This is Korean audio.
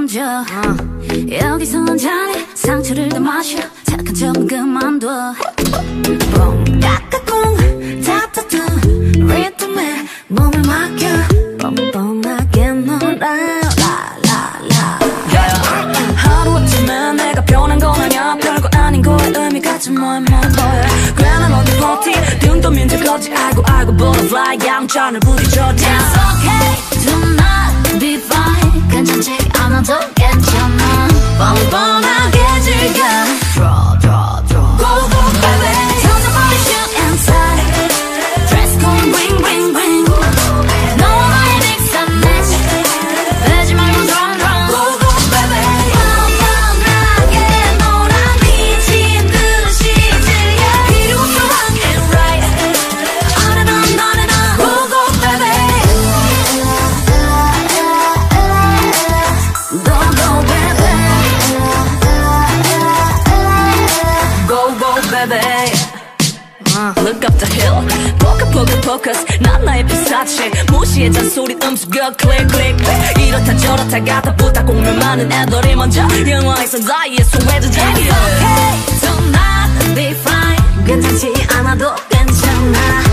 만져. 여기서 잔에 상처를 더 마셔. 착한 척은 그만둬. 뻥 까까꿍 타타타 리듬에 몸을 맡겨 뻔뻔하게 놀아 라라라. 하루 아침에 내가 변한 건 아냐 별거 아닌 거에 의미 같은 뭐에 뭐 보여 괜한 어디 버티 등도 민들거지. 알고 알고 butterfly 양천을 부딪혀 It's down okay do not be fine 괜찮지 않아도 괜찮아 Look up the hill Focus focus focus 난 나의 피사체. 무시해 잔소리 음수겨 click click 이렇다 저렇다 가다 보다 공면 많은 애들이 먼저 영화에서 나의 소외도 It's okay to not be fine. 괜찮지 않아도 괜찮아